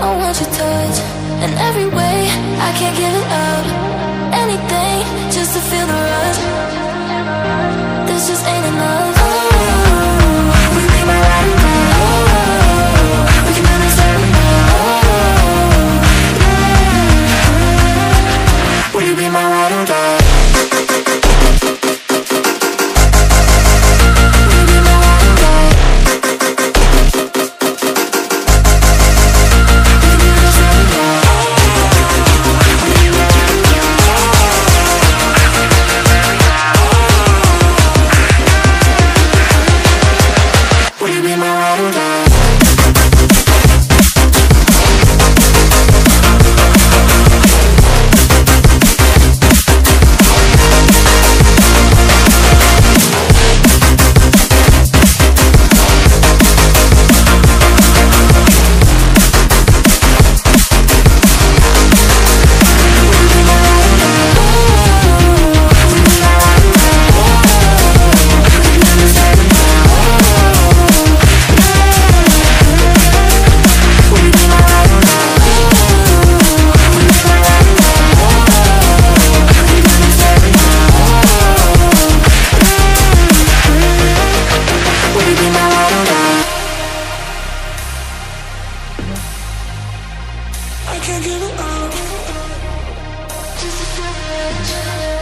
I want your touch in every way. I can't get you be my give it up. Just a